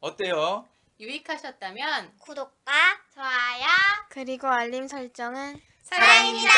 어때요? 유익하셨다면 구독과 좋아요 그리고 알림 설정은 사랑입니다.